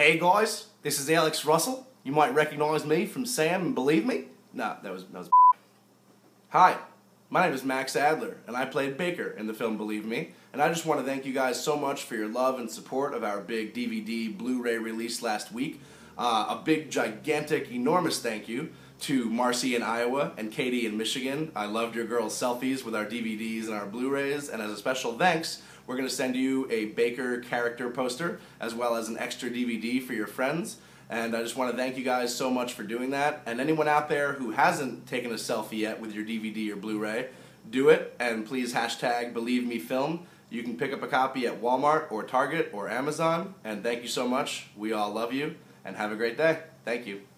Hey guys, this is Alex Russell. You might recognize me from Sam and Believe Me. No, that was that was. Hi, my name is Max Adler, and I played Baker in the film Believe Me. And I just want to thank you guys so much for your love and support of our big DVD Blu-ray release last week. Uh, a big, gigantic, enormous thank you to Marcy in Iowa and Katie in Michigan. I loved your girls' selfies with our DVDs and our Blu-rays, and as a special thanks, we're going to send you a Baker character poster as well as an extra DVD for your friends. And I just want to thank you guys so much for doing that. And anyone out there who hasn't taken a selfie yet with your DVD or Blu-ray, do it and please hashtag Believe Me Film. You can pick up a copy at Walmart or Target or Amazon. And thank you so much. We all love you and have a great day. Thank you.